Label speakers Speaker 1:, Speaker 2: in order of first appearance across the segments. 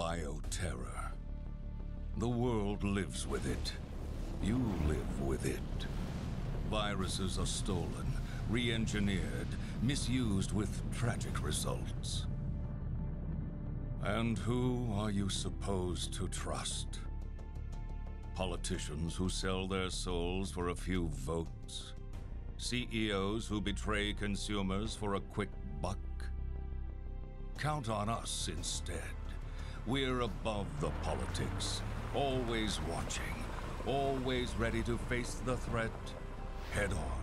Speaker 1: bioterror. The world lives with it. You live with it. Viruses are stolen, re-engineered, misused with tragic results. And who are you supposed to trust? Politicians who sell their souls for a few votes? CEOs who betray consumers for a quick buck? Count on us instead. We're above the politics, always watching, always ready to face the threat head on.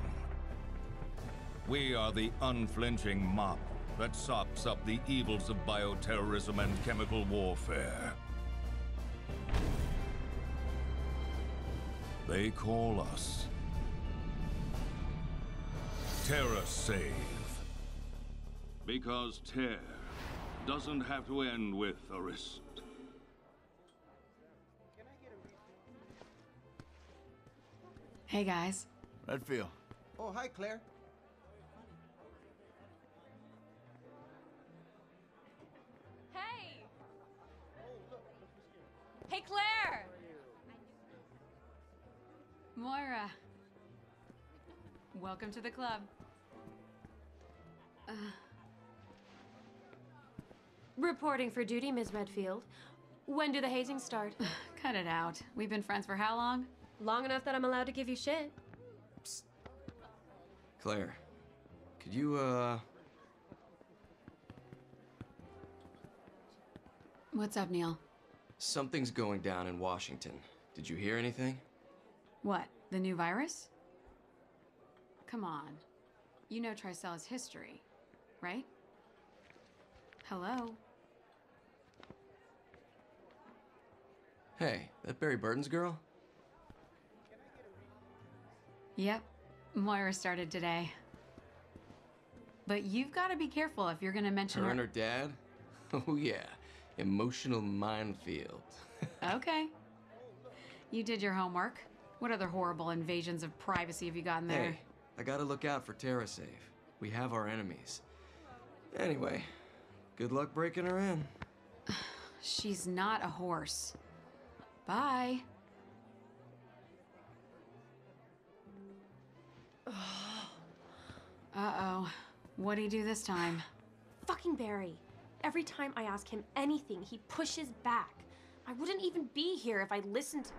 Speaker 1: We are the unflinching mop that sops up the evils of bioterrorism and chemical warfare. They call us TerraSave. Because Terra doesn't have to end with a wrist.
Speaker 2: Hey guys.
Speaker 3: Redfield.
Speaker 4: Oh, hi, Claire.
Speaker 5: Hey! Hey, Claire!
Speaker 2: Moira. Welcome to the club. Uh,
Speaker 5: Reporting for duty, Ms. Redfield. When do the hazing start?
Speaker 2: cut it out. We've been friends for how long?
Speaker 5: Long enough that I'm allowed to give you shit.
Speaker 3: Claire. Could you, uh.
Speaker 2: What's up, Neil?
Speaker 3: Something's going down in Washington. Did you hear anything?
Speaker 2: What? The new virus? Come on. You know Tricell's history, right? Hello?
Speaker 3: Hey, that Barry Burton's girl?
Speaker 2: Yep. Moira started today. But you've got to be careful if you're going to mention
Speaker 3: Her
Speaker 2: her.
Speaker 3: and her dad? Oh, yeah. Emotional minefield.
Speaker 2: Okay. You did your homework. What other horrible invasions of privacy have you gotten there?
Speaker 3: Hey, I gotta look out for TerraSave. We have our enemies. Anyway, good luck breaking her in.
Speaker 2: She's not a horse. Bye. Uh-oh. What'd he do this time?
Speaker 5: Fucking Barry. Every time I ask him anything, he pushes back. I wouldn't even be here if I listened.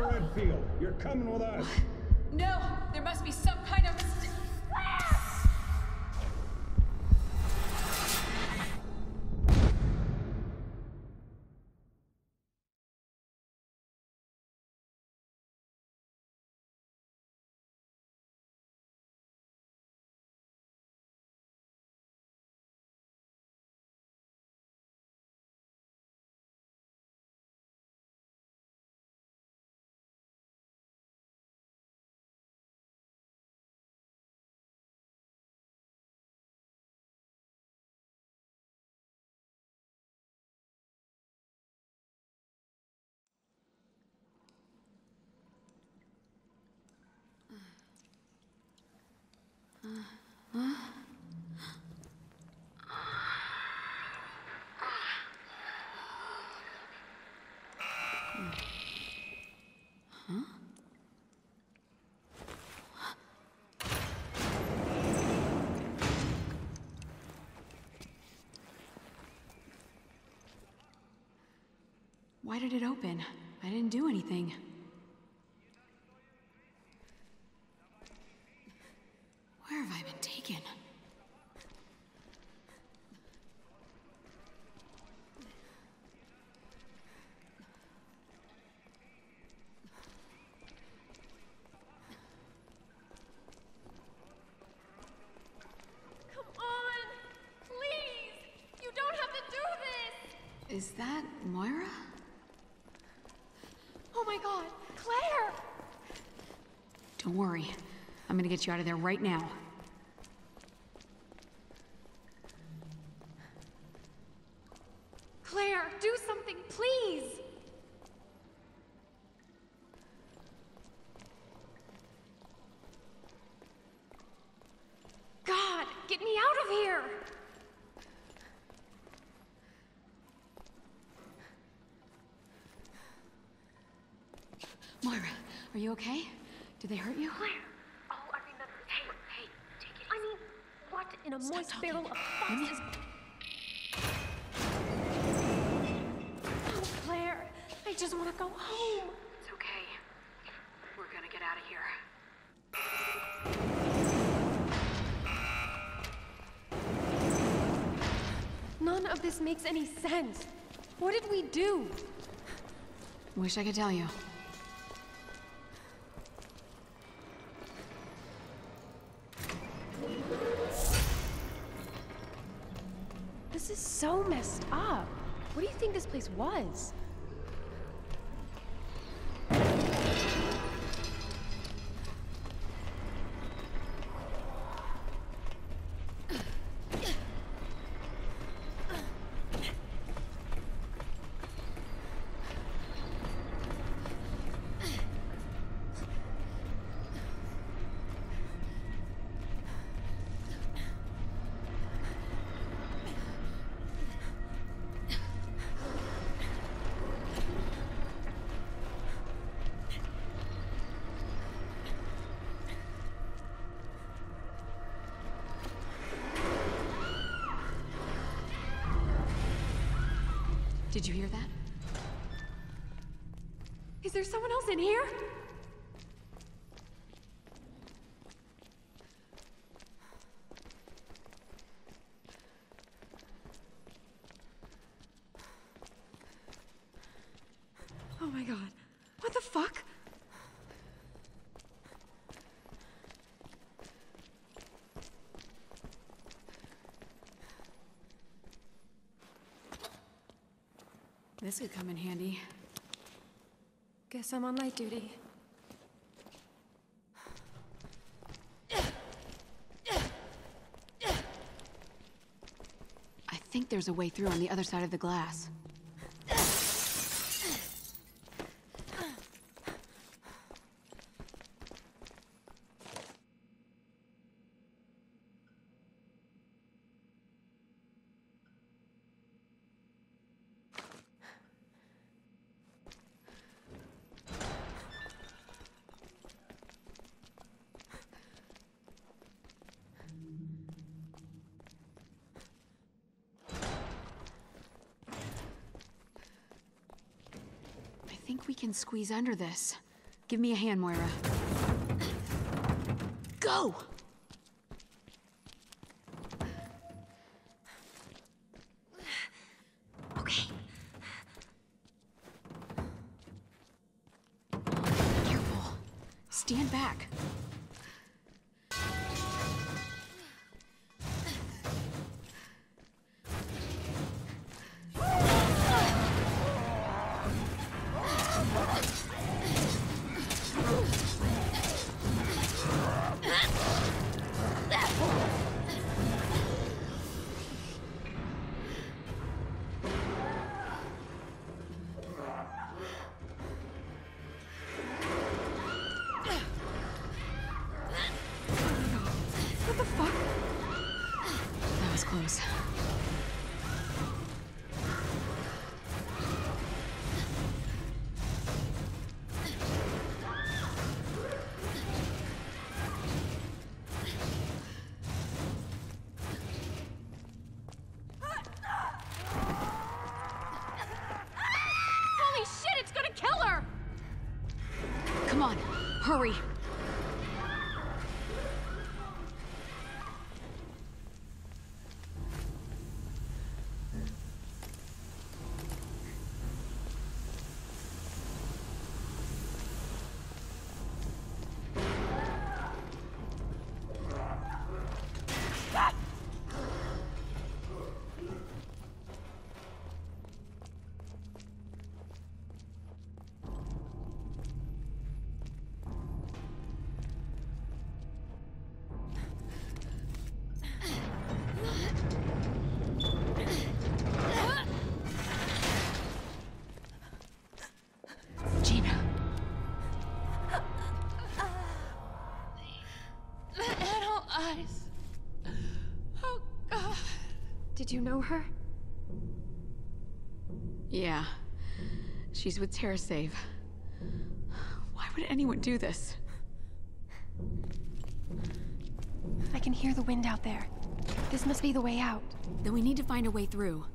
Speaker 6: Redfield, you're coming with us.
Speaker 2: Why did it open? I didn't do anything. Where have I been taken? Is that Moira?
Speaker 5: Oh my god, Claire!
Speaker 2: Don't worry. I'm gonna get you out of there right now.
Speaker 5: Claire, do something, please! God, get me out of here!
Speaker 2: Moira, are you okay? Did they hurt you?
Speaker 5: Claire! Oh, I remember. Hey, hey, take it I mean, what in a
Speaker 2: Stop
Speaker 5: moist
Speaker 2: talking.
Speaker 5: barrel of fox is... Oh, Claire, I just want to go home.
Speaker 2: It's okay. We're gonna get out of here.
Speaker 5: None of this makes any sense. What did we do?
Speaker 2: Wish I could tell you.
Speaker 5: This is so messed up. What do you think this place was?
Speaker 2: Did you hear that?
Speaker 5: Is there someone else in here? Oh my god. What the fuck?
Speaker 2: This could come in handy.
Speaker 5: Guess I'm on light duty.
Speaker 2: I think there's a way through on the other side of the glass. We can squeeze under this. Give me a hand, Moira. Go! Okay. Careful. Stand back. Hurry.
Speaker 5: Did you know her?
Speaker 2: Yeah. She's with TerraSave. Why would anyone do this?
Speaker 5: I can hear the wind out there. This must be the way out.
Speaker 2: Then we need to find a way through.